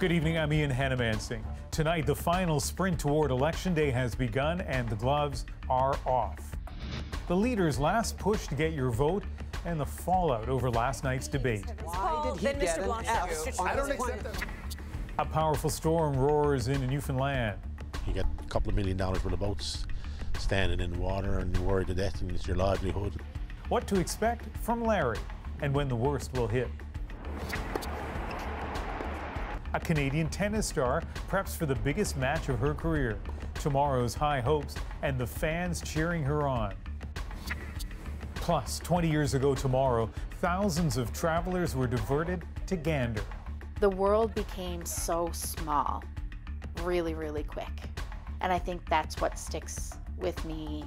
Good evening, I'm Ian Hanomansing. Tonight, the final sprint toward Election Day has begun and the gloves are off. The leader's last push to get your vote and the fallout over last night's debate. Why did he get an F? I don't accept that. A powerful storm roars into Newfoundland. You get a couple of million dollars worth of boats standing in the water and you're worried to death and it's your livelihood. What to expect from Larry and when the worst will hit. A Canadian tennis star preps for the biggest match of her career. Tomorrow's high hopes and the fans cheering her on. Plus, 20 years ago tomorrow, thousands of travelers were diverted to Gander. The world became so small really, really quick. And I think that's what sticks with me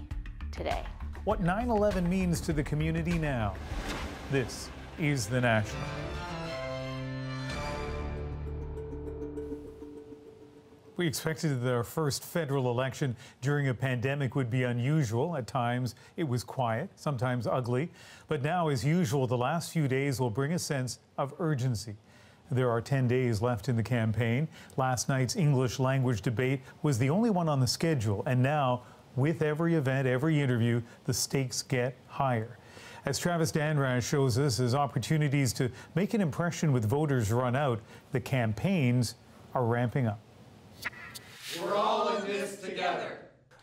today. What 9 11 means to the community now. This is The National. We expected that our first federal election during a pandemic would be unusual. At times, it was quiet, sometimes ugly. But now, as usual, the last few days will bring a sense of urgency. There are 10 days left in the campaign. Last night's English language debate was the only one on the schedule. And now, with every event, every interview, the stakes get higher. As Travis Dhanraj shows us, as opportunities to make an impression with voters run out, the campaigns are ramping up. We're all in this together.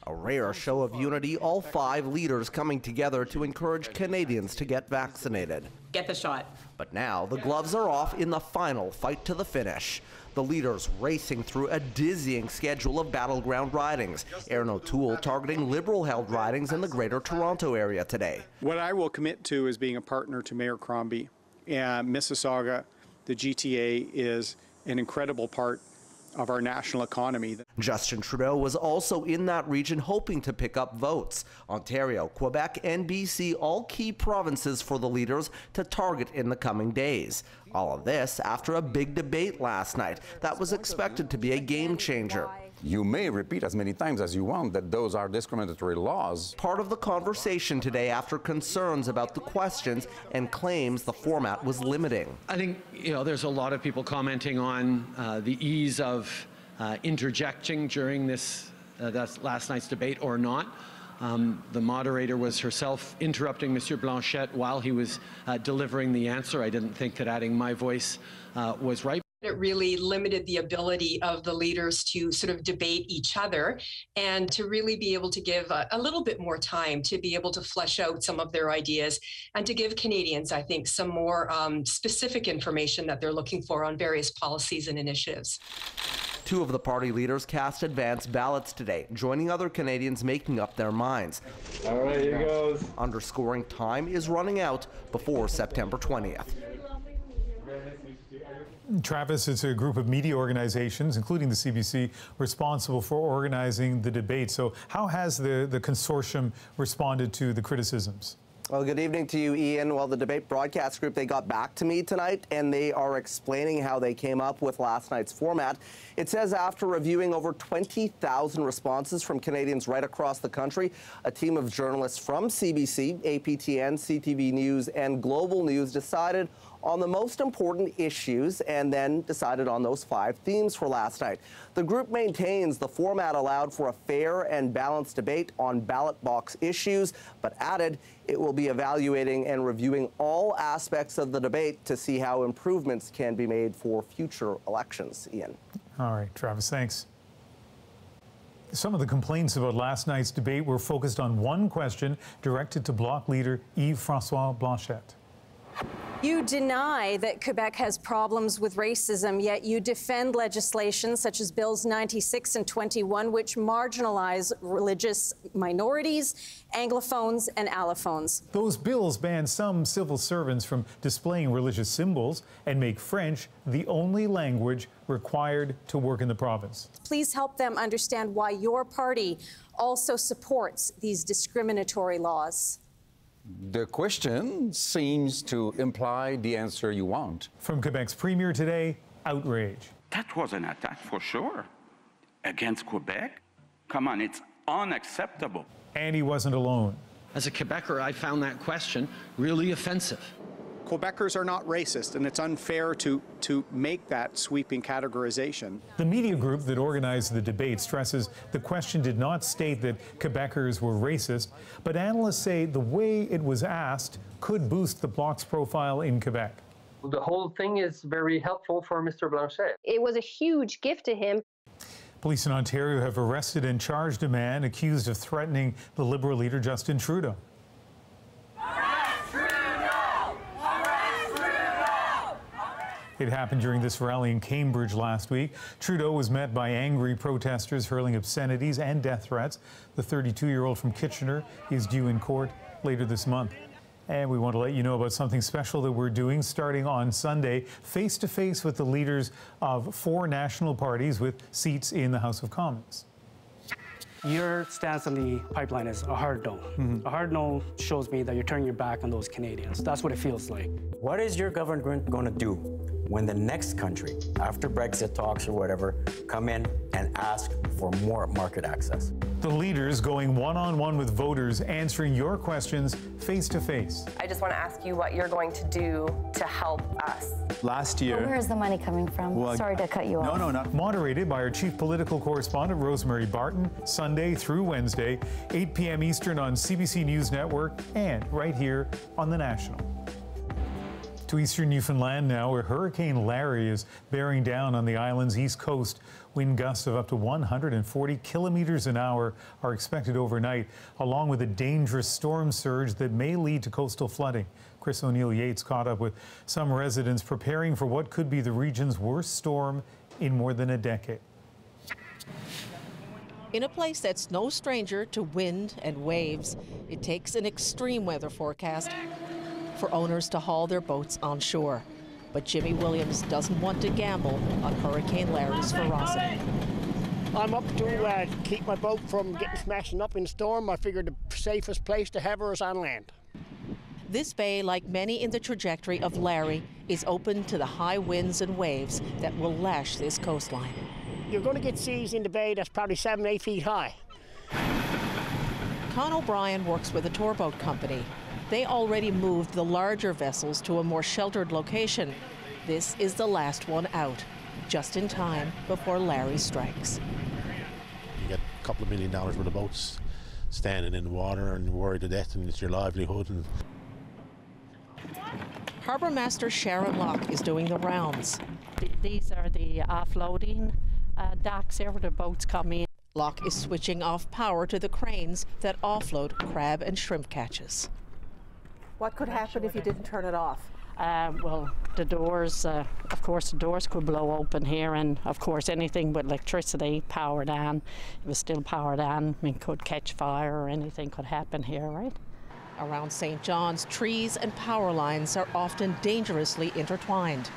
A rare show of unity, all five leaders coming together to encourage Canadians to get vaccinated. Get the shot. But now the gloves are off in the final fight to the finish. The leaders racing through a dizzying schedule of battleground ridings. Erin O'Toole targeting Liberal held ridings in the Greater Toronto area today. What I will commit to is being a partner to Mayor Crombie. And Mississauga, the GTA, is an incredible part of our national economy. Justin Trudeau was also in that region hoping to pick up votes. Ontario, Quebec, and BC, all key provinces for the leaders to target in the coming days. All of this after a big debate last night that was expected to be a game changer. You may repeat as many times as you want that those are discriminatory laws. Part of the conversation today after concerns about the questions and claims the format was limiting. I think, you know, there's a lot of people commenting on uh, the ease of uh, interjecting during this uh, last night's debate or not. Um, the moderator was herself interrupting Monsieur Blanchet while he was uh, delivering the answer. I didn't think that adding my voice uh, was right. It really limited the ability of the leaders to sort of debate each other and to really be able to give a, a, little bit more time to be able to flesh out some of their ideas and to give Canadians, I think, some more um, specific information that they're looking for on various policies and initiatives. Two of the party leaders cast advance ballots today, joining other Canadians making up their minds. All right, here goes. Underscoring time is running out before September 20th. Travis, it's a group of media organizations, including the CBC, responsible for organizing the debate. So, how has the, the consortium responded to the criticisms? Well, good evening to you, Ian. Well, the debate broadcast group, they got back to me tonight and they are explaining how they came up with last night's format. It says after reviewing over 20,000 responses from Canadians right across the country, a team of journalists from CBC, APTN, CTV News, and Global News decided on the most important issues and then decided on those five themes for last night. The group maintains the format allowed for a fair and balanced debate on ballot box issues, but added it will be evaluating and reviewing all aspects of the debate to see how improvements can be made for future elections. Ian. All right, Travis, thanks. Some of the complaints about last night's debate were focused on one question directed to Bloc leader Yves Francois Blanchet. You deny that Quebec has problems with racism, yet you defend legislation such as Bills 96 and 21, which marginalize religious minorities, Anglophones, and allophones. Those bills ban some civil servants from displaying religious symbols and make French the only language required to work in the province. Please help them understand why your party also supports these discriminatory laws. The question seems to imply the answer you want. From Quebec's premier today, outrage. That was an attack for sure. Against Quebec? Come on, it's unacceptable. And he wasn't alone. As a Quebecer, I found that question really offensive. Quebecers are not racist, and it's unfair to, to make that sweeping categorization. The media group that organized the debate stresses the question did not state that Quebecers were racist, but analysts say the way it was asked could boost the Bloc's profile in Quebec. The whole thing is very helpful for Mr. Blanchet. It was a huge gift to him. Police in Ontario have arrested and charged a man accused of threatening the Liberal leader Justin Trudeau. It happened during this rally in Cambridge last week. Trudeau was met by angry protesters hurling obscenities and death threats. The 32 year old from Kitchener is due in court later this month. And we want to let you know about something special that we're doing starting on Sunday, face to face with the leaders of four national parties with seats in the House of Commons. Your stance on the pipeline is a hard no. Mm-hmm. A hard no shows me that you're turning your back on those Canadians. That's what it feels like. What is your government going to do when the next country, after Brexit talks or whatever, come in and ask for more market access? The leaders going one on one with voters, answering your questions face to face. I just want to ask you what you're going to do to help us. Last year. Well, where is the money coming from? Well, Sorry to cut you no, off. No, no, not. Moderated by our chief political correspondent, Rosemary Barton, Sunday through Wednesday, 8 p.m. Eastern on CBC News Network and right here on The National. To eastern Newfoundland now, where Hurricane Larry is bearing down on the island's east coast. Wind gusts of up to 140 kilometers an hour are expected overnight, along with a dangerous storm surge that may lead to coastal flooding. Chris O'Neill Yates caught up with some residents preparing for what could be the region's worst storm in more than a decade. In a place that's no stranger to wind and waves, it takes an extreme weather forecast for owners to haul their boats on shore. But Jimmy Williams doesn't want to gamble on Hurricane Larry's ferocity. I'm up to uh, keep my boat from getting smashing up in storm. I figured the safest place to have her is on land. This bay, like many in the trajectory of Larry, is open to the high winds and waves that will lash this coastline. You're going to get seas in the bay that's probably seven, eight feet high. Con O'Brien works with a tour boat company they already moved the larger vessels to a more sheltered location. This is the last one out, just in time before Larry strikes. You get a couple of million dollars worth of boats standing in the water and worried to death, and it's your livelihood. And Harbour Master Sharon Locke is doing the rounds. These are the offloading uh, docks here where the boats come in. Locke is switching off power to the cranes that offload crab and shrimp catches. What could happen if you didn't turn it off? Uh, well, the doors, uh, of course, the doors could blow open here, and of course, anything with electricity powered on, it was still powered on, I mean, could catch fire or anything could happen here, right? Around St. John's, trees and power lines are often dangerously intertwined.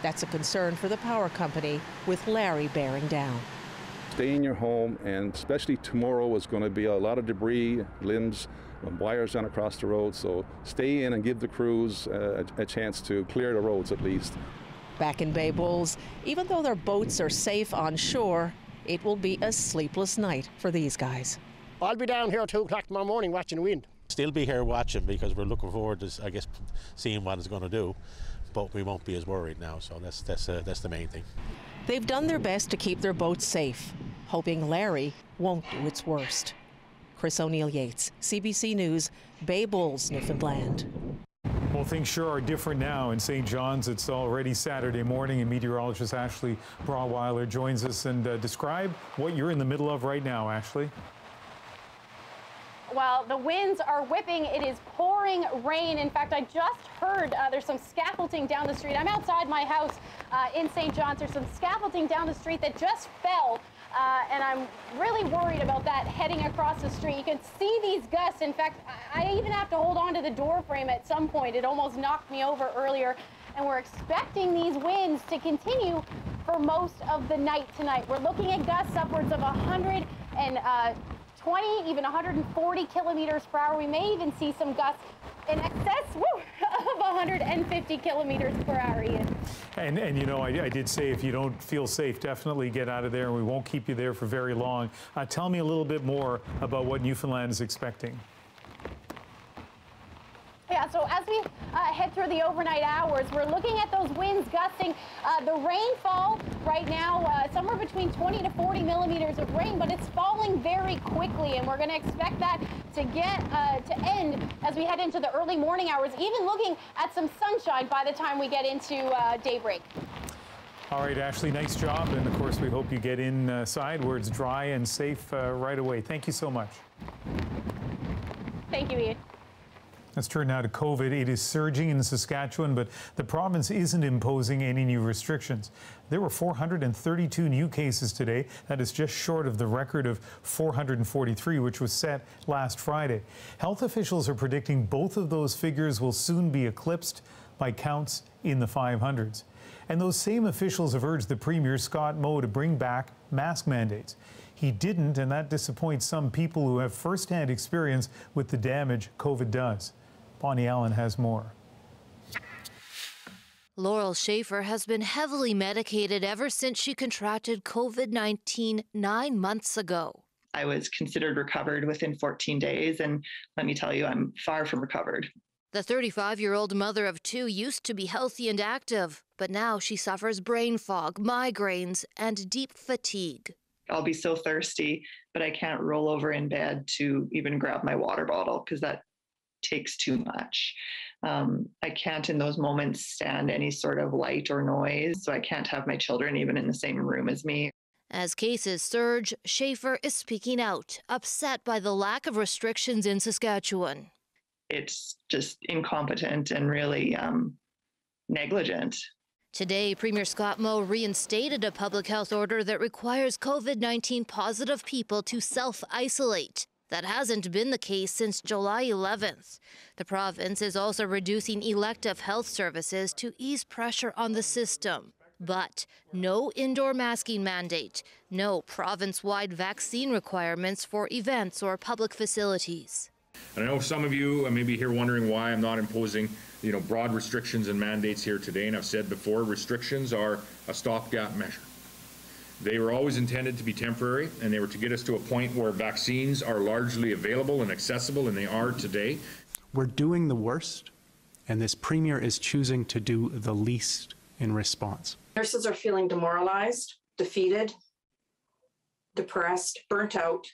That's a concern for the power company, with Larry bearing down. Stay in your home, and especially tomorrow is going to be a lot of debris, limbs wires down across the road. So stay in and give the crews uh, a, a chance to clear the roads at least. Back in Bay Bulls, even though their boats are safe on shore, it will be a sleepless night for these guys. I'll be down here at 2 o'clock tomorrow morning watching the wind. Still be here watching because we're looking forward to, I guess, seeing what it's going to do. But we won't be as worried now, so that's, that's, uh, that's the main thing. They've done their best to keep their boats safe, hoping Larry won't do its worst. Chris O'Neill Yates, CBC News, Bay Bulls, Newfoundland. Well, things sure are different now in St. John's. It's already Saturday morning, and meteorologist Ashley Brauweiler joins us and uh, describe what you're in the middle of right now, Ashley. Well, the winds are whipping. It is pouring rain. In fact, I just heard uh, there's some scaffolding down the street. I'm outside my house uh, in St. John's. There's some scaffolding down the street that just fell uh, and I'm really worried about that heading across the street. You can see these gusts. In fact, I even have to hold on to the door frame at some point. It almost knocked me over earlier. And we're expecting these winds to continue for most of the night tonight. We're looking at gusts upwards of 120, uh, even 140 kilometers per hour. We may even see some gusts in excess woo, of 150 kilometers per hour, Ian. And, and you know, I, I, did say if you don't feel safe, definitely get out of there, and we won't keep you there for very long. Uh, tell me a little bit more about what Newfoundland is expecting. Yeah, so as we head through the overnight hours. We're looking at those winds gusting. Uh, the rainfall right now, uh, somewhere between 20 to 40 millimeters of rain, but it's falling very quickly, and we're going to expect that to get uh, to end as we head into the early morning hours, even looking at some sunshine by the time we get into uh, daybreak. All right, Ashley, nice job. And of course, we hope you get inside where it's dry and safe uh, right away. Thank you so much. Thank you, Ian. Let's turn now to COVID. It is surging in Saskatchewan, but the province isn't imposing any new restrictions. There were 432 new cases today. That is just short of the record of 443, which was set last Friday. Health officials are predicting both of those figures will soon be eclipsed by counts in the 500s. And those same officials have urged the Premier, Scott Moe, to bring back mask mandates. He didn't, and that disappoints some people who have firsthand experience with the damage COVID does. Bonnie Allen has more. Laurel Schaefer has been heavily medicated ever since she contracted COVID 19 nine months ago. I was considered recovered within 14 days, and let me tell you, I'm far from recovered. The 35 year old mother of two used to be healthy and active, but now she suffers brain fog, migraines, and deep fatigue. I'll be so thirsty, but I can't roll over in bed to even grab my water bottle because that takes too much. Um, I can't, in those moments, stand any sort of light or noise, so I can't have my children even in the same room as me. As cases surge, Schaefer is speaking out, upset by the lack of restrictions in Saskatchewan it's just incompetent and really um, negligent. Today, Premier Scott Moe reinstated a public health order that requires COVID 19 positive people to self isolate. That hasn't been the case since July 11th. The province is also reducing elective health services to ease pressure on the system. But no indoor masking mandate, no province wide vaccine requirements for events or public facilities. And I know some of you uh, may be here wondering why I'm not imposing, you know, broad restrictions and mandates here today. And I've said before, restrictions are a stopgap measure. They were always intended to be temporary, and they were to get us to a point where vaccines are largely available and accessible, and they are today. We're doing the worst, and this premier is choosing to do the least in response. Nurses are feeling demoralized, defeated, depressed, burnt out.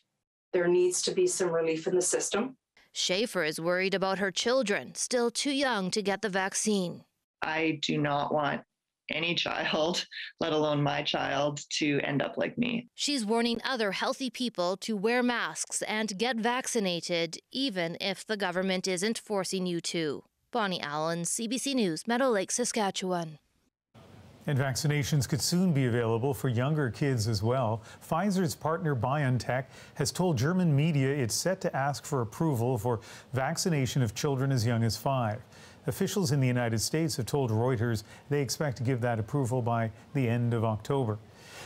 There needs to be some relief in the system. Schaefer is worried about her children, still too young to get the vaccine. I do not want any child, let alone my child, to end up like me. She's warning other healthy people to wear masks and get vaccinated, even if the government isn't forcing you to. Bonnie Allen, CBC News, Meadow Lake, Saskatchewan. And vaccinations could soon be available for younger kids as well. Pfizer's partner BioNTech has told German media it's set to ask for approval for vaccination of children as young as five. Officials in the United States have told Reuters they expect to give that approval by the end of October.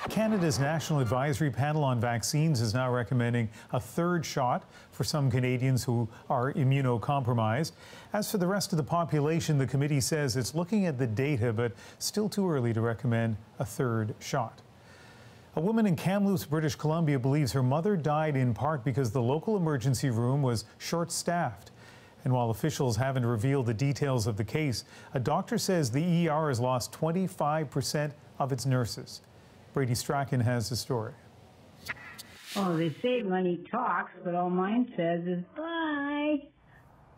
Canada's National Advisory Panel on Vaccines is now recommending a third shot for some Canadians who are immunocompromised. As for the rest of the population, the committee says it's looking at the data, but still too early to recommend a third shot. A woman in Kamloops, British Columbia believes her mother died in part because the local emergency room was short staffed. And while officials haven't revealed the details of the case, a doctor says the ER has lost 25% of its nurses. Brady Strachan has the story. Oh, they say money talks, but all mine says is bye.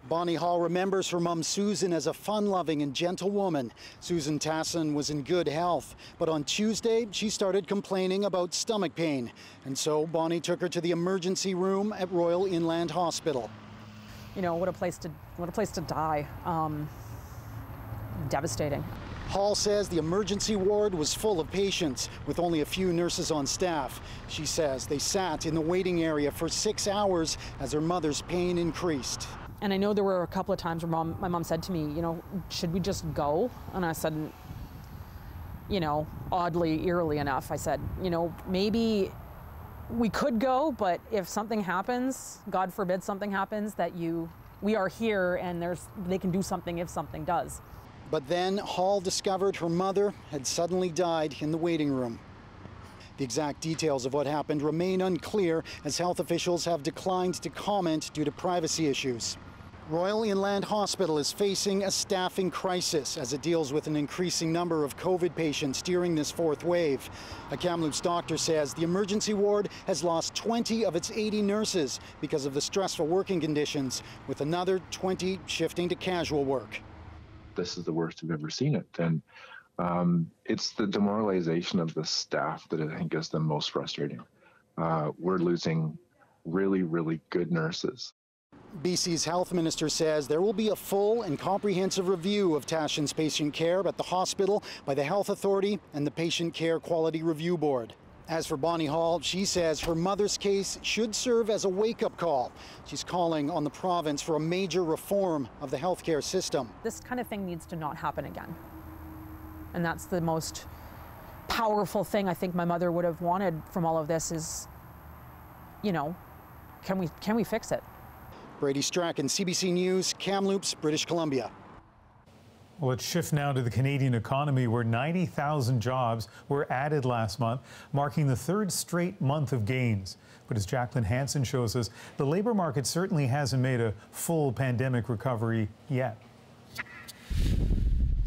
Bonnie Hall remembers her mom Susan as a fun-loving and gentle woman. Susan Tasson was in good health, but on Tuesday she started complaining about stomach pain, and so Bonnie took her to the emergency room at Royal Inland Hospital. You know what a place to what a place to die. Um, devastating. Hall says the emergency ward was full of patients with only a few nurses on staff. She says they sat in the waiting area for six hours as her mother's pain increased. And I know there were a couple of times where mom, my mom said to me, you know, should we just go? And I said, you know, oddly, eerily enough, I said, you know, maybe we could go, but if something happens, God forbid something happens, that you, we are here and there's, they can do something if something does. But then Hall discovered her mother had suddenly died in the waiting room. The exact details of what happened remain unclear as health officials have declined to comment due to privacy issues. Royal Inland Hospital is facing a staffing crisis as it deals with an increasing number of COVID patients during this fourth wave. A Kamloops doctor says the emergency ward has lost 20 of its 80 nurses because of the stressful working conditions, with another 20 shifting to casual work. This is the worst I've ever seen it. And um, it's the demoralization of the staff that I think is the most frustrating. Uh, we're losing really, really good nurses. BC's health minister says there will be a full and comprehensive review of Tashin's patient care at the hospital by the Health Authority and the Patient Care Quality Review Board. As for Bonnie Hall, she says her mother's case should serve as a wake up call. She's calling on the province for a major reform of the healthcare system. This kind of thing needs to not happen again. And that's the most powerful thing I think my mother would have wanted from all of this is, you know, can we, can we fix it? Brady Strachan, CBC News, Kamloops, British Columbia. Well, let's shift now to the Canadian economy, where 90,000 jobs were added last month, marking the third straight month of gains. But as Jacqueline Hansen shows us, the labor market certainly hasn't made a full pandemic recovery yet.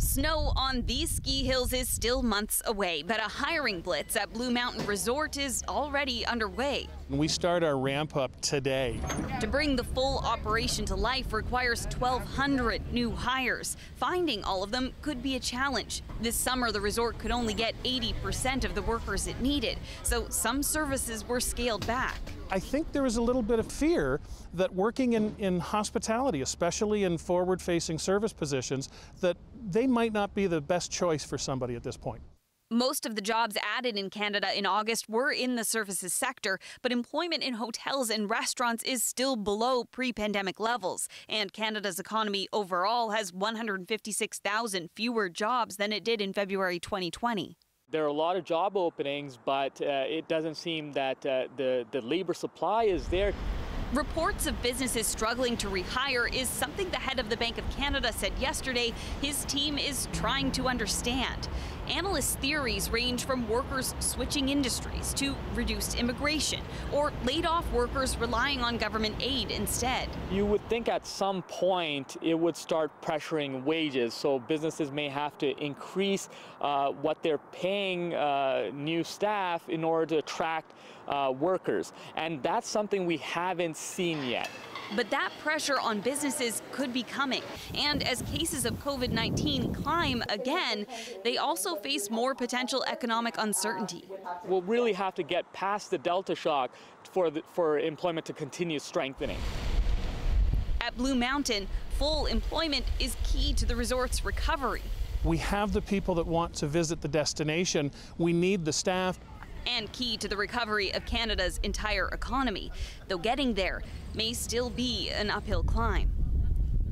Snow on these ski hills is still months away, but a hiring blitz at Blue Mountain Resort is already underway. We start our ramp up today. To bring the full operation to life requires 1,200 new hires. Finding all of them could be a challenge. This summer, the resort could only get 80% of the workers it needed, so some services were scaled back. I think there is a little bit of fear that working in, in hospitality, especially in forward facing service positions, that they might not be the best choice for somebody at this point. Most of the jobs added in Canada in August were in the services sector, but employment in hotels and restaurants is still below pre pandemic levels. And Canada's economy overall has 156,000 fewer jobs than it did in February 2020 there are a lot of job openings, but uh, it doesn't seem that uh, the, the labor supply is there. Reports of businesses struggling to rehire is something the head of the Bank of Canada said yesterday his team is trying to understand. Analyst theories range from workers switching industries to reduced immigration or laid off workers relying on government aid instead. You would think at some point it would start pressuring wages, so businesses may have to increase uh, what they're paying uh, new staff in order to attract uh, workers. And that's something we haven't seen yet. But that pressure on businesses could be coming. And as cases of COVID 19 climb again, they also face more potential economic uncertainty. We'll really have to get past the Delta shock for, the, for employment to continue strengthening. At Blue Mountain, full employment is key to the resort's recovery. We have the people that want to visit the destination. We need the staff and key to the recovery of Canada's entire economy, though getting there may still be an uphill climb.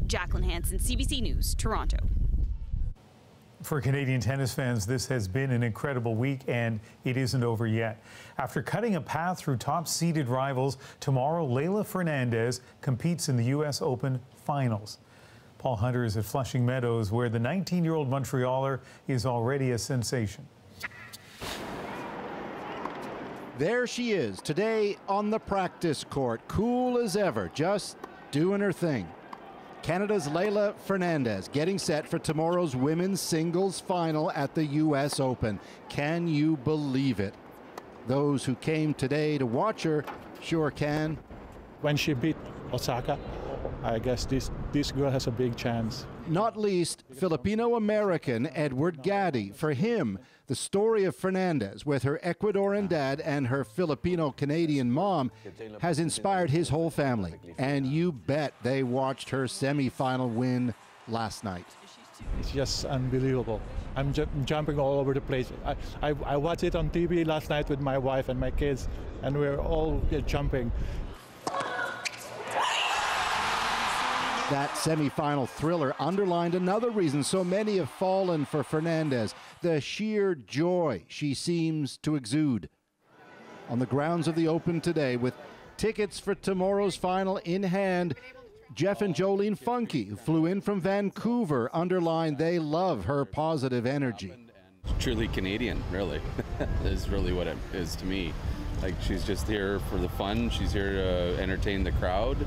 Jacqueline Hansen, CBC News, Toronto. For Canadian tennis fans, this has been an incredible week, and it isn't over yet. After cutting a path through top seeded rivals, tomorrow Leylah Fernandez competes in the U.S. Open finals. Paul Hunter is at Flushing Meadows, where the 19 year old Montrealer is already a sensation. There she is today on the practice court, cool as ever, just doing her thing. Canada's Leylah Fernandez getting set for tomorrow's women's singles final at the U.S. Open. Can you believe it? Those who came today to watch her sure can. When she beat Osaka, I guess this, this girl has a big chance. Not least Filipino American Edward Gaddy. For him, the story of Fernandez with her Ecuadorian dad and her Filipino Canadian mom has inspired his whole family. And you bet they watched her semifinal win last night. It's just unbelievable. I'm ju jumping all over the place. I, I, I, watched it on TV last night with my wife and my kids, and we're all jumping. That semifinal thriller underlined another reason so many have fallen for Fernandez the sheer joy she seems to exude. On the grounds of the Open today, with tickets for tomorrow's final in hand, Jeff and Jolene Funky, who flew in from Vancouver, underlined they love her positive energy. Truly Canadian, really, is really what it is to me. Like she's just here for the fun. She's here to entertain the crowd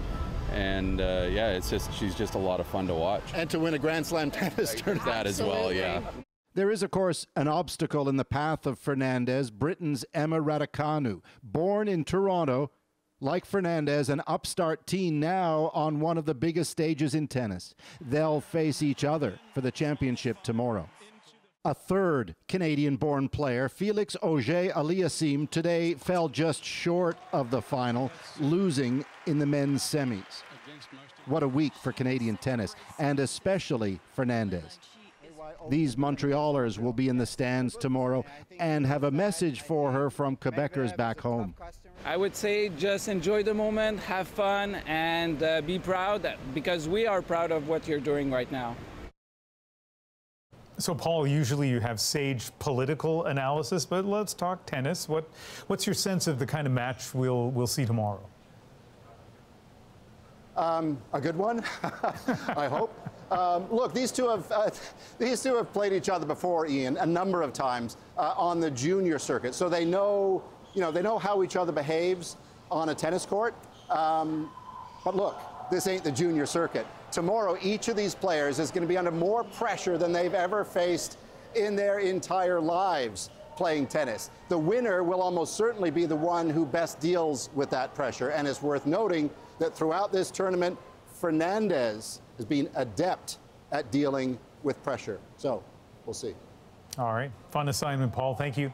And uh, yeah, it's just she's just a lot of fun to watch. And to win a Grand Slam tennis tournament. That as well, yeah. There is, of course, an obstacle in the path of Fernandez, Britain's Emma Raducanu. Born in Toronto, like Fernandez, an upstart teen now on one of the biggest stages in tennis. They'll face each other for the championship tomorrow. A third Canadian born player, Felix Auger Aliassime, today fell just short of the final, losing in the men's semis. What a week for Canadian tennis, and especially Fernandez. These Montrealers will be in the stands tomorrow and have a message for her from Quebecers back home. I would say just enjoy the moment, have fun, and uh, be proud because we are proud of what you're doing right now. So, Paul, usually you have sage political analysis, but let's talk tennis. What, what's your sense of the kind of match we'll, we'll see tomorrow? Um, a good one, I hope. Um, look, these two have uh, these two have played each other before, Ian, a number of times uh, on the junior circuit, so they know you know they know how each other behaves on a tennis court. Um, but look, this ain't the junior circuit. Tomorrow, each of these players is going to be under more pressure than they've ever faced in their entire lives playing tennis. The winner will almost certainly be the one who best deals with that pressure. And it's worth noting that throughout this tournament, Fernandez has been adept at dealing with pressure. So we'll see. All right. Fun assignment, Paul. Thank you.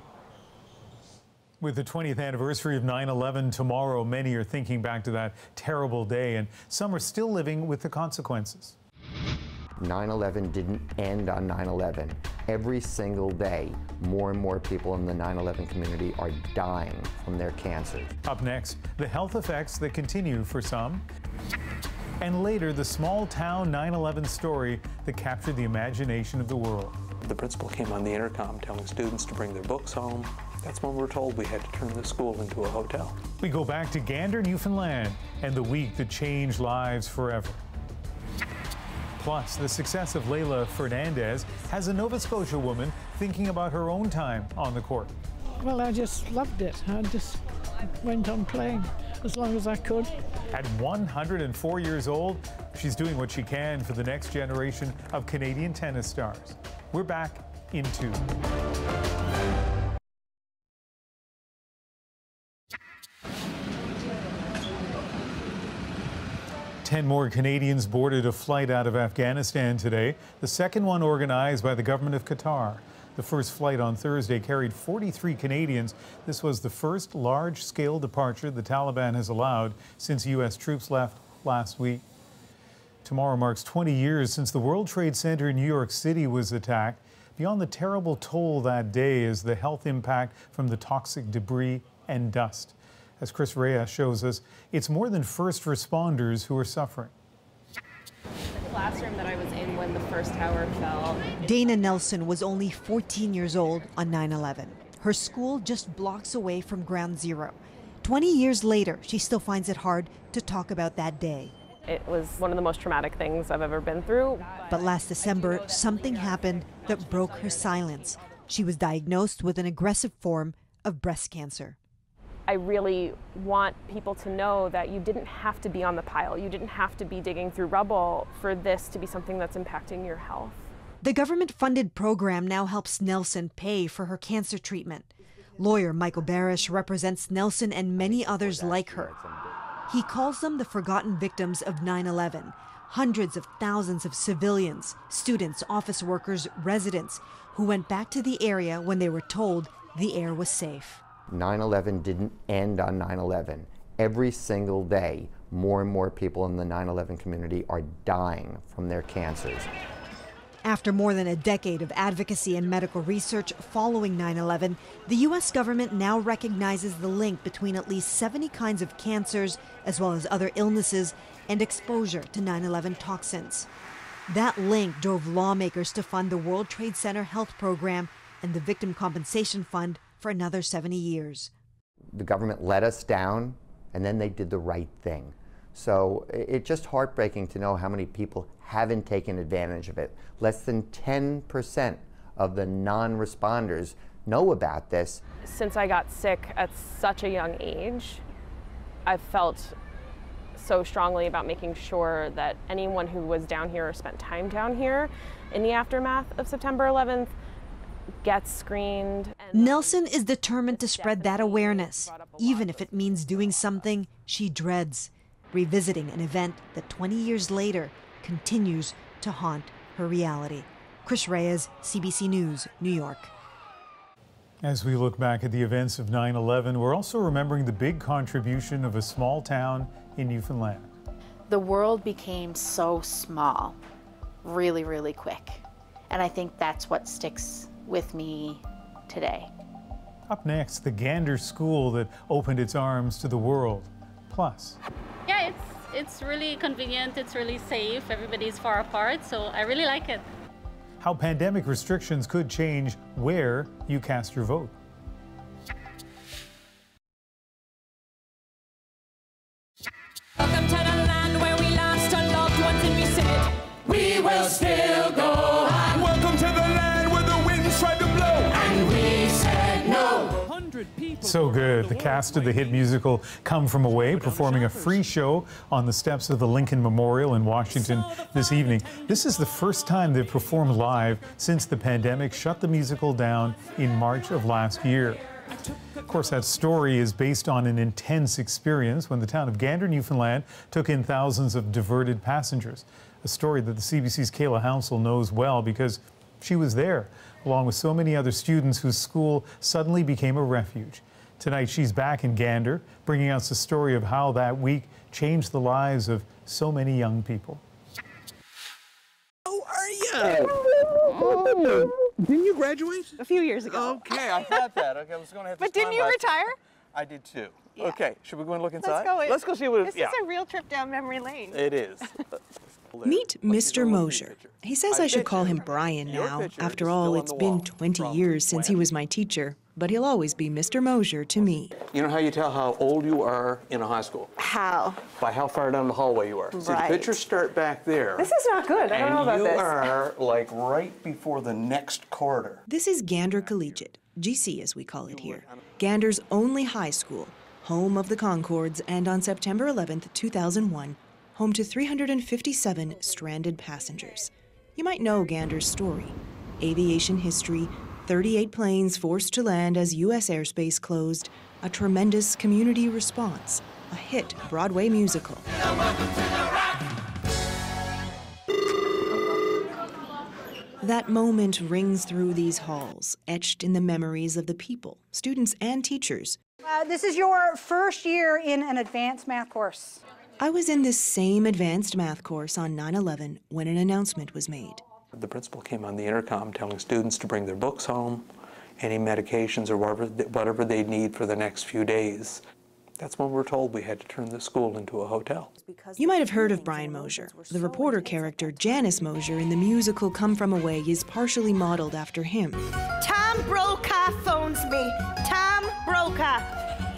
With the 20th anniversary of 9 11 tomorrow, many are thinking back to that terrible day, and some are still living with the consequences. 9 11 didn't end on 9 11. Every single day, more and more people in the 9 11 community are dying from their cancer. Up next, the health effects that continue for some. And later, the small town 9 11 story that captured the imagination of the world. The principal came on the intercom telling students to bring their books home. That's when we're told we had to turn the school into a hotel. We go back to Gander, Newfoundland, and the week that changed lives forever. Plus, the success of Leylah Fernandez has a Nova Scotia woman thinking about her own time on the court. Well, I just loved it. I just went on playing as long as I could. At 104 years old, she's doing what she can for the next generation of Canadian tennis stars. We're back in two. 10 more Canadians boarded a flight out of Afghanistan today, the second one organized by the government of Qatar. The first flight on Thursday carried 43 Canadians. This was the first large scale departure the Taliban has allowed since U.S. troops left last week. Tomorrow marks 20 years since the World Trade Center in New York City was attacked. Beyond the terrible toll that day is the health impact from the toxic debris and dust. As Chris Rea shows us, it's more than first responders who are suffering. The classroom that I was in when the first tower fell. Dana Nelson was only 14 years old on 9 11. Her school just blocks away from ground zero. 20 years later, she still finds it hard to talk about that day. It was one of the most traumatic things I've ever been through. But last December, something happened that broke her silence. She was diagnosed with an aggressive form of breast cancer. I really want people to know that you didn't have to be on the pile. You didn't have to be digging through rubble for this to be something that's impacting your health. The government funded program now helps Nelson pay for her cancer treatment. Lawyer Michael Barasch represents Nelson and many others like her. He calls them the forgotten victims of 9 11. Hundreds of thousands of civilians, students, office workers, residents who went back to the area when they were told the air was safe. 9 11 didn't end on 9 11. Every single day, more and more people in the 9 11 community are dying from their cancers. After more than a decade of advocacy and medical research following 9 11, the U.S. government now recognizes the link between at least 70 kinds of cancers, as well as other illnesses, and exposure to 9 11 toxins. That link drove lawmakers to fund the World Trade Center Health Program and the Victim Compensation Fund for another 70 years. The government let us down, and then they did the right thing. So it's just heartbreaking to know how many people haven't taken advantage of it. Less than 10% of the non responders know about this. Since I got sick at such a young age, I've felt so strongly about making sure that anyone who was down here or spent time down here in the aftermath of September 11th gets screened. Nelson is determined to spread that awareness, even if it means doing something she dreads, revisiting an event that 20 years later continues to haunt her reality. Chris Reyes, CBC News, New York. As we look back at the events of 9 11, we're also remembering the big contribution of a small town in Newfoundland. The world became so small really, really quick. And I think that's what sticks with me today. Up next, the Gander School that opened its arms to the world. Plus, yeah, it's it's really convenient. It's really safe. Everybody's far apart, so I really like it. How pandemic restrictions could change where you cast your vote. So good. The cast of the hit musical Come From Away performing a free show on the steps of the Lincoln Memorial in Washington this evening. This is the first time they've performed live since the pandemic shut the musical down in March of last year. Of course, that story is based on an intense experience when the town of Gander, Newfoundland took in thousands of diverted passengers. A story that the CBC's Kayla Hounsell knows well because she was there, along with so many other students whose school suddenly became a refuge. Tonight, she's back in Gander, bringing us a story of how that week changed the lives of so many young people. How are you? Didn't you graduate? A few years ago. Okay, I thought that. Okay, I was going to have to But didn't you retire? I did too. Okay, should we go and look inside? Let's go. in. Let's go see what. This yeah, is a real trip down memory lane. it is. Meet Mr. Mosher. He says I should call him Brian now. After all, it's been 20 years since he was my teacher, but he'll always be Mr. Mosher to me. You know how you tell how old you are in a high school? How? By how far down the hallway you are. See, the Right. pictures start back there. This is not good. I don't know about you this. are like right before the next corridor. This is Gander Collegiate, GC as we call it here. Gander's only high school, home of the Concords, and on September 11th, 2001, home to 357 stranded passengers. You might know Gander's story aviation history, 38 planes forced to land as U.S. airspace closed, a tremendous community response, a hit Broadway musical. That moment rings through these halls, etched in the memories of the people, students, and teachers. Uh, this is your first year in an advanced math course. I was in this same advanced math course on 9 11 when an announcement was made. The principal came on the intercom telling students to bring their books home, any medications or whatever, whatever they need for the next few days. That's when we're told we had to turn the school into a hotel. You might have heard of Brian Mosher. The reporter character Janice Mosher in the musical Come From Away is partially modeled after him. Tom Brokaw phones me. Tom Brokaw.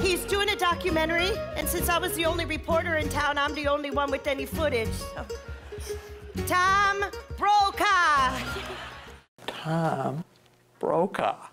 He's doing a documentary, and since I was the only reporter in town, I'm the only one with any footage. So. Tom Brokaw. Tom Brokaw.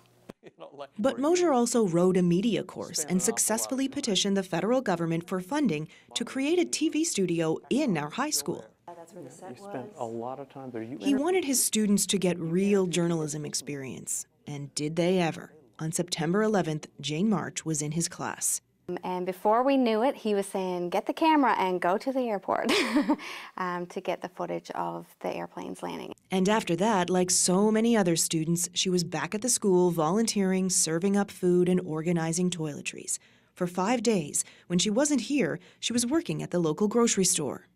But Mosher also wrote a media course and successfully petitioned the federal government for funding to create a TV studio in our high school. You spent a lot of time He wanted his students to get real journalism experience. And did they ever? On September 11th, Jane March was in his class. And before we knew it, he was saying, get the camera and go to the airport um, to get the footage of the airplanes landing. And after that, like so many other students, she was back at the school volunteering, serving up food, and organizing toiletries. For five days, when she wasn't here, she was working at the local grocery store.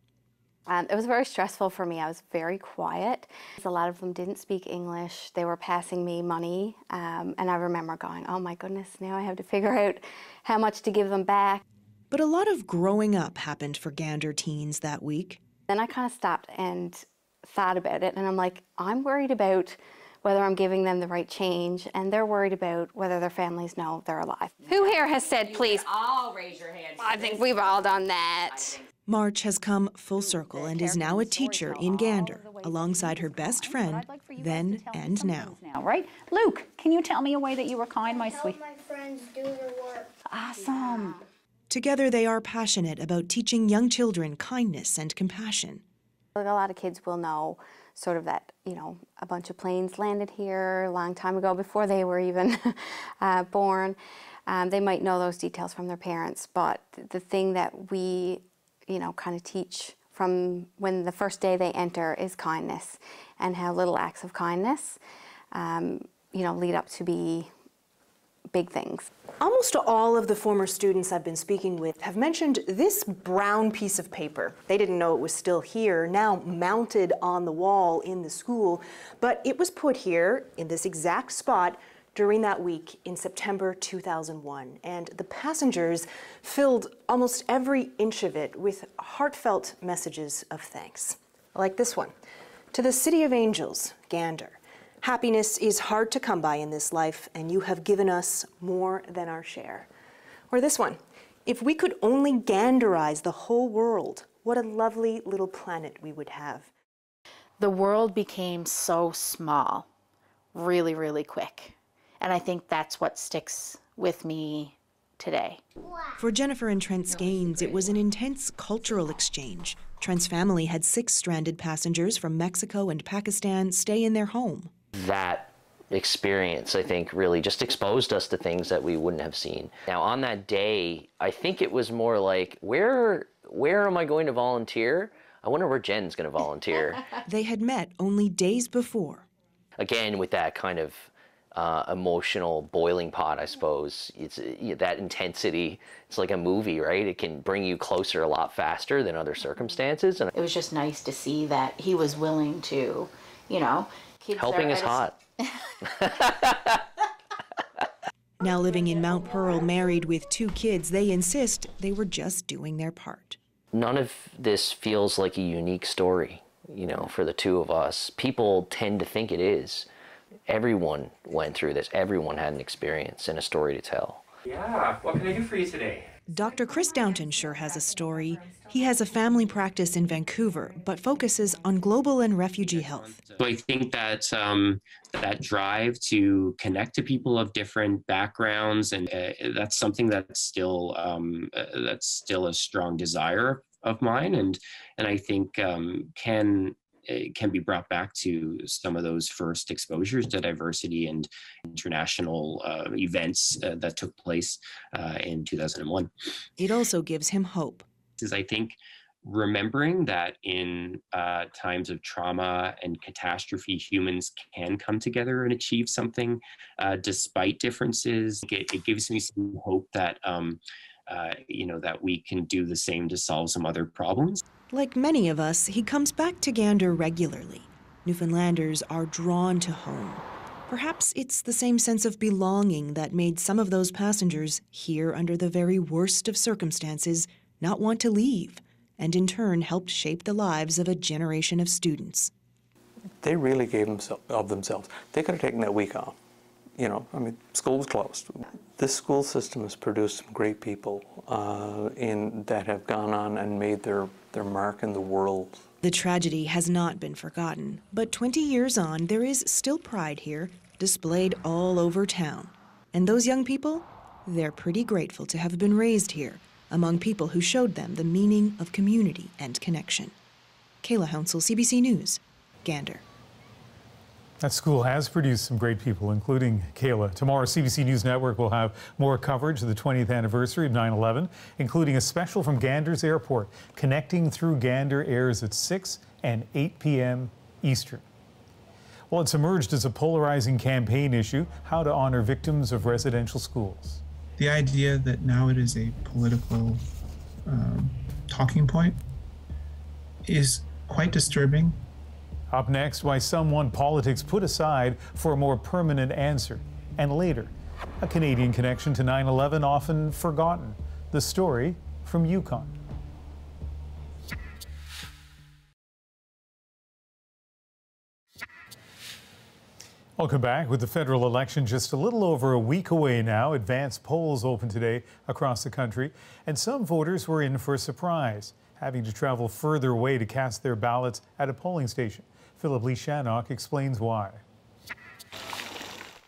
Um, it was very stressful for me. I was very quiet. A lot of them didn't speak English. They were passing me money. Um, and I remember going, oh my goodness, now I have to figure out how much to give them back. But a lot of growing up happened for Gander teens that week. Then I kind of stopped and thought about it. And I'm like, I'm worried about whether I'm giving them the right change. And they're worried about whether their families know they're alive. Who here has said, please? All raise your hands. I think we've all done that. March has come full circle and is now a teacher in Gander, alongside her best friend, then and now. now, right? Luke, can you tell me a way that you were kind, my sweet? my friends do their work. Awesome. Together, they are passionate about teaching young children kindness and compassion. Like a lot of kids will know sort of that, you know, a bunch of planes landed here a long time ago before they were even uh, born. Um, they might know those details from their parents, but the thing that we, you know, kind of teach from when the first day they enter is kindness and how little acts of kindness, um, you know, lead up to be big things. Almost all of the former students I've been speaking with have mentioned this brown piece of paper. They didn't know it was still here, now mounted on the wall in the school, but it was put here in this exact spot during that week in September 2001. And the passengers filled almost every inch of it with heartfelt messages of thanks. Like this one To the City of Angels, Gander. Happiness is hard to come by in this life, and you have given us more than our share. Or this one If we could only ganderize the whole world, what a lovely little planet we would have. The world became so small really, really quick. And I think that's what sticks with me today. For Jennifer and Trent Skanes, it was an intense cultural exchange. Trent's family had six stranded passengers from Mexico and Pakistan stay in their home. That experience, I think, really just exposed us to things that we wouldn't have seen. Now, on that day, I think it was more like, where, where am I going to volunteer? I wonder where Jen's going to volunteer. They had met only days before. Again, with that kind of uh, emotional boiling pot, I suppose. It's uh, that intensity. It's like a movie, right? It can bring you closer a lot faster than other circumstances. And It was just nice to see that he was willing to, you know, kids helping are is hot. Now living in Mount Pearl, married with two kids, they insist they were just doing their part. None of this feels like a unique story, you know, for the two of us. People tend to think it is. Everyone went through this. Everyone had an experience and a story to tell. Yeah, what can I do for you today? Dr. Chris Downton sure has a story. He has a family practice in Vancouver, but focuses on global and refugee health. So I think that um, that drive to connect to people of different backgrounds, and uh, that's something that's still um, uh, that's still a strong desire of mine, and and I think um, can it can be brought back to some of those first exposures to diversity and international uh, events uh, that took place uh, in 2001. It also gives him hope. Is I think remembering that in uh, times of trauma and catastrophe, humans can come together and achieve something uh, despite differences. It, it, gives me some hope that. Um, uh, you know that we can do the same to solve some other problems. Like many of us, he comes back to Gander regularly. Newfoundlanders are drawn to home. Perhaps it's the same sense of belonging that made some of those passengers, here under the very worst of circumstances, not want to leave, and in turn helped shape the lives of a generation of students. They really gave of themselves. They could have taken that week off. You know, I mean, school was closed. This school system has produced some great people uh, in that have gone on and made their, their mark in the world. The tragedy has not been forgotten, but 20 years on, there is still pride here, displayed all over town. And those young people, they're pretty grateful to have been raised here, among people who showed them the meaning of community and connection. Kayla Hounsell, CBC News, Gander. That school has produced some great people, including Kayla. Tomorrow, CBC News Network will have more coverage of the 20th anniversary of 9 11, including a special from Ganders Airport. Connecting through Gander airs at 6 and 8 p.m. Eastern. Well, it's emerged as a polarizing campaign issue how to honor victims of residential schools. The idea that now it is a political um, talking point is quite disturbing Up next, why some want politics put aside for a more permanent answer. And later, a Canadian connection to 9 11 often forgotten. The story from Yukon. Welcome back. With the federal election just a little over a week away now, advanced polls open today across the country, and some voters were in for a surprise, having to travel further away to cast their ballots at a polling station. Philip Lee-Shanok explains why.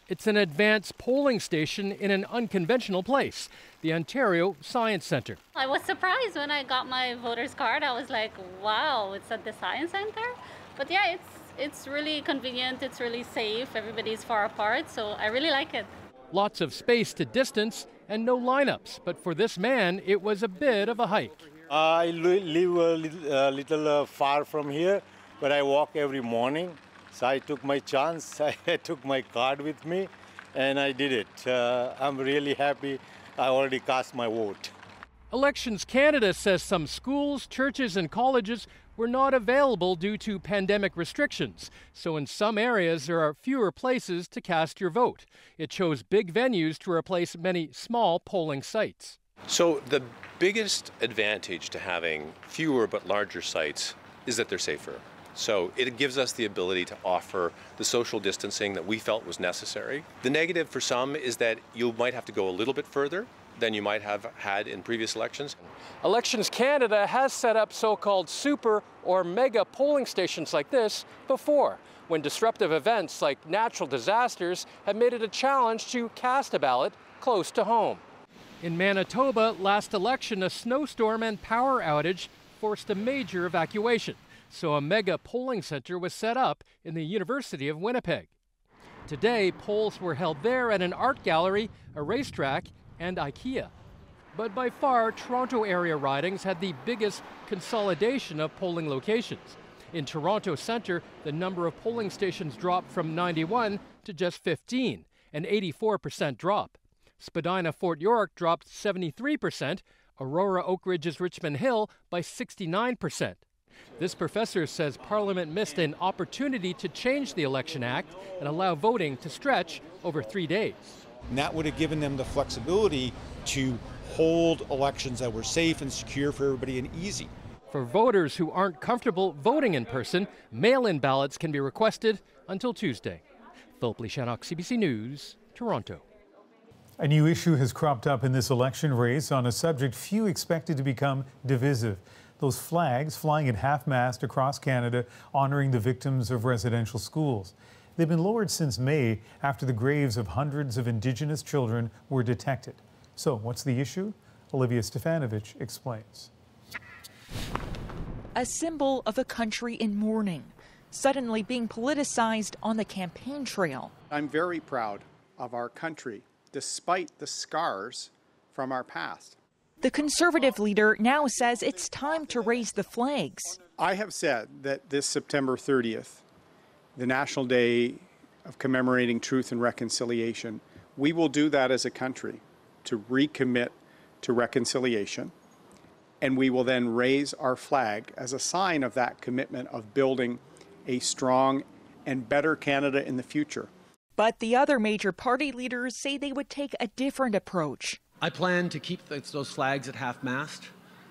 It's an advanced polling station in an unconventional place, the Ontario Science Centre. I was surprised when I got my voter's card. I was like, wow, it's at the Science Center. But yeah, it's it's really convenient, it's really safe, everybody's far apart, so I really like it. Lots of space to distance and no lineups, but for this man, it was a bit of a hike. I live a little, uh, little uh, far from here, but I walk every morning. So I took my chance. I took my card with me, and I did it. Uh, I'm really happy. I already cast my vote. Elections Canada says some schools, churches, and colleges were not available due to pandemic restrictions. So, in some areas, there are fewer places to cast your vote. It chose big venues to replace many small polling sites. So, the biggest advantage to having fewer but larger sites is that they're safer. So it gives us the ability to offer the social distancing that we felt was necessary. The negative for some is that you might have to go a little bit further than you might have had in previous elections. Elections Canada has set up so called super or mega polling stations like this before, when disruptive events like natural disasters have made it a challenge to cast a ballot close to home. In Manitoba, last election, a snowstorm and power outage forced a major evacuation so a mega polling center was set up in the University of Winnipeg. Today, polls were held there at an art gallery, a racetrack, and IKEA. But by far, Toronto area ridings had the biggest consolidation of polling locations. In Toronto Centre, the number of polling stations dropped from 91 to just 15, an 84% drop. Spadina Fort York dropped 73%, Aurora Oak Ridges Richmond Hill by 69%. This professor says Parliament missed an opportunity to change the Election Act and allow voting to stretch over three days. And that would have given them the flexibility to hold elections that were safe and secure for everybody and easy. For voters who aren't comfortable voting in person, mail in ballots can be requested until Tuesday. Philip Lee-Shanok, CBC News, Toronto. A new issue has cropped up in this election race on a subject few expected to become divisive those flags flying at half mast across Canada honoring the victims of residential schools. They've been lowered since May after the graves of hundreds of Indigenous children were detected. So, what's the issue? Olivia Stefanovich explains. A symbol of a country in mourning, suddenly being politicized on the campaign trail. I'm very proud of our country, despite the scars from our past. The conservative leader now says it's time to raise the flags. I have said that this September 30th, the National Day of commemorating truth and reconciliation, we will do that as a country to recommit to reconciliation. And we will then raise our flag as a sign of that commitment of building a strong and better Canada in the future. But the other major party leaders say they would take a different approach. I plan to keep those flags at half mast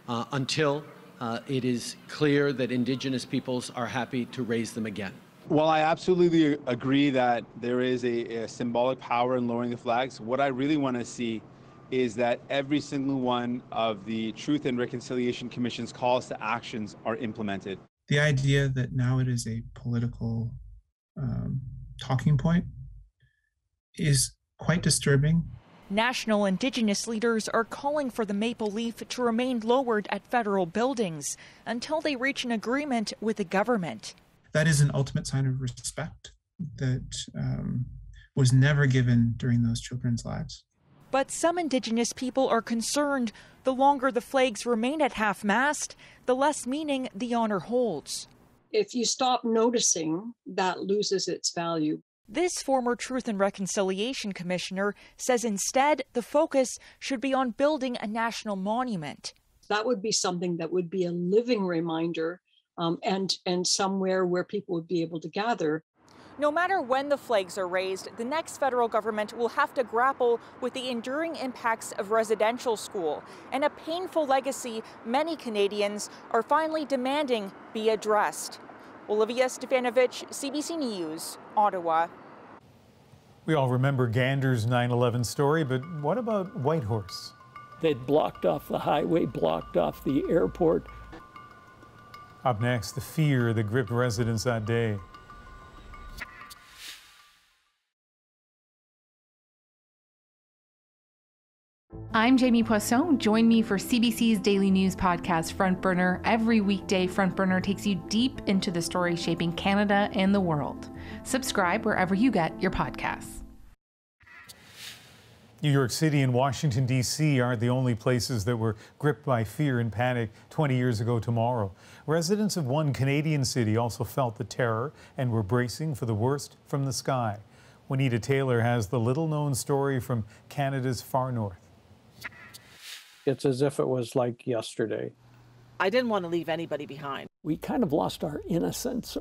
uh, until uh, it is clear that Indigenous peoples are happy to raise them again. Well, I absolutely agree that there is a, a symbolic power in lowering the flags. What I really want to see is that every single one of the Truth and Reconciliation Commission's calls to actions are implemented. The idea that now it is a political um, talking point is quite disturbing National Indigenous leaders are calling for the maple leaf to remain lowered at federal buildings until they reach an agreement with the government. That is an ultimate sign of respect that um, was never given during those children's lives. But some Indigenous people are concerned the longer the flags remain at half mast, the less meaning the honor holds. If you stop noticing, that loses its value. This former Truth and Reconciliation Commissioner says instead the focus should be on building a national monument. That would be something that would be a living reminder um, and, and somewhere where people would be able to gather. No matter when the flags are raised, the next federal government will have to grapple with the enduring impacts of residential school and a painful legacy many Canadians are finally demanding be addressed. Olivia Stefanovich, CBC News, Ottawa. We all remember Gander's 9 11 story, but what about Whitehorse? They'd blocked off the highway, blocked off the airport. Up next, the fear that gripped residents that day. I'm Jayme Poisson. Join me for CBC's daily news podcast, Front Burner. Every weekday, Front Burner takes you deep into the story shaping Canada and the world. Subscribe wherever you get your podcasts. New York City and Washington, D.C. aren't the only places that were gripped by fear and panic 20 years ago tomorrow. Residents of one Canadian city also felt the terror and were bracing for the worst from the sky. Juanita Taylor has the little known story from Canada's far north. It's as if it was like yesterday. I didn't want to leave anybody behind. We kind of lost our innocence.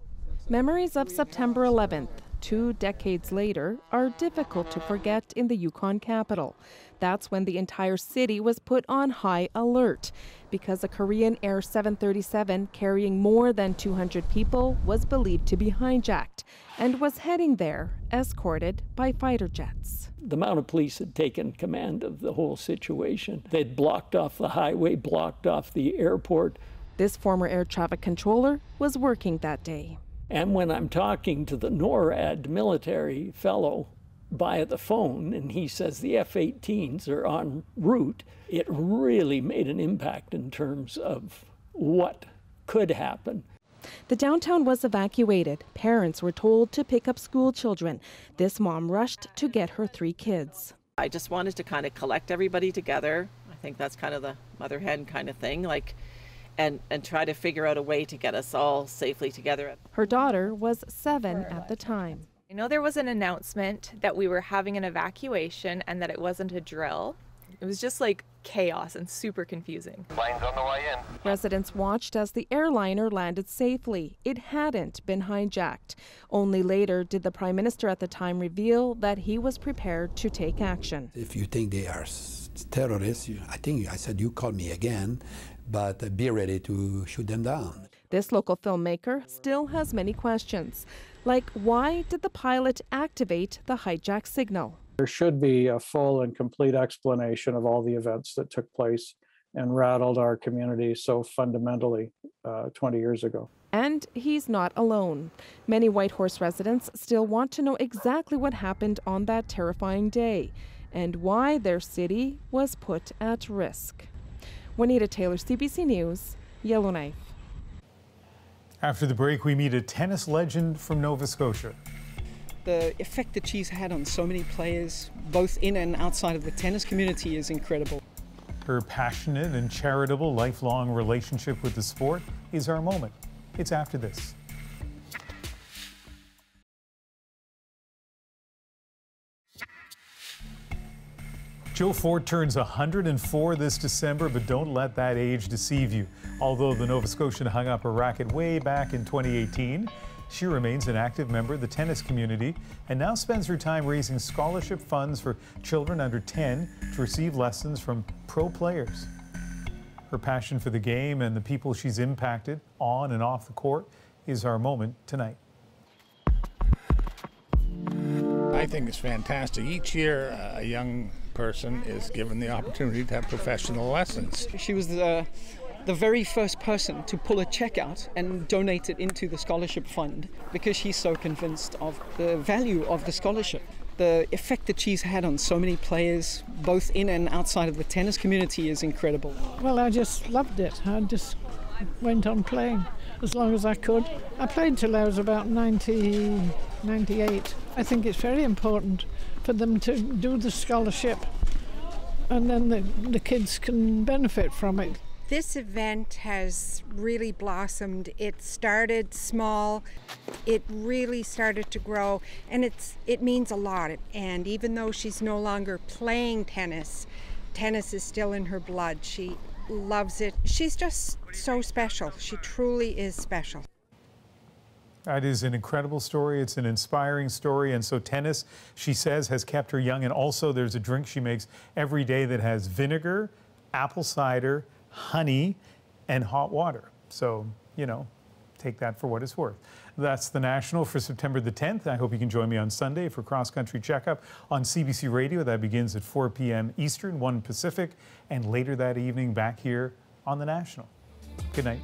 Memories of September 11th, two decades later, are difficult to forget in the Yukon capital. That's when the entire city was put on high alert because a Korean Air 737 carrying more than 200 people was believed to be hijacked and was heading there, escorted by fighter jets. The mounted police had taken command of the whole situation. They'd blocked off the highway, blocked off the airport. This former air traffic controller was working that day. And when I'm talking to the NORAD military fellow by the phone and he says the F 18s are en route, it really made an impact in terms of what could happen. The downtown was evacuated. Parents were told to pick up school children. This mom rushed to get her three kids. I just wanted to kind of collect everybody together. I think that's kind of the mother hen kind of thing. Like, and, and try to figure out a way to get us all safely together. Her daughter was seven at the time. I know there was an announcement that we were having an evacuation and that it wasn't a drill. It was just like chaos and super confusing. Planes on the way in. Residents watched as the airliner landed safely. It hadn't been hijacked. Only later did the Prime Minister at the time reveal that he was prepared to take action. If you think they are terrorists, I think I said you call me again, but uh, be ready to shoot them down. This local filmmaker still has many questions, like why did the pilot activate the hijack signal? There should be a full and complete explanation of all the events that took place and rattled our community so fundamentally uh, 20 years ago. And he's not alone. Many Whitehorse residents still want to know exactly what happened on that terrifying day and why their city was put at risk. Juanita Taylor, CBC News, Yellowknife. After the break, we meet a tennis legend from Nova Scotia. The effect that she's had on so many players, both in and outside of the tennis community, is incredible. Her passionate and charitable lifelong relationship with the sport is our moment. It's after this. Joe Ford turns 104 this December, but don't let that age deceive you. Although the Nova Scotian hung up her racket way back in 2018, she remains an active member of the tennis community and now spends her time raising scholarship funds for children under 10 to receive lessons from pro players. Her passion for the game and the people she's impacted on and off the court is our moment tonight. I think it's fantastic. Each year, uh, a young person is given the opportunity to have professional lessons. She was the the very first person to pull a check out and donate it into the scholarship fund because she's so convinced of the value of the scholarship. The effect that she's had on so many players, both in and outside of the tennis community, is incredible. Well, I just loved it. I just went on playing as long as I could. I played till I was about 90, 98. I think it's very important for them to do the scholarship and then the, the kids can benefit from it. This event has really blossomed. It started small, it really started to grow, and it's it means a lot. And even though she's no longer playing tennis, tennis is still in her blood. She loves it. She's just so special. She truly is special. That is an incredible story. It's an inspiring story. And so, tennis, she says, has kept her young. And also, there's a drink she makes every day that has vinegar, apple cider, honey, and hot water. So, you know, take that for what it's worth. That's the National for September the 10th. I hope you can join me on Sunday for Cross Country Checkup on CBC Radio. That begins at 4 p.m. Eastern, 1 Pacific, and later that evening back here on the National. Good night.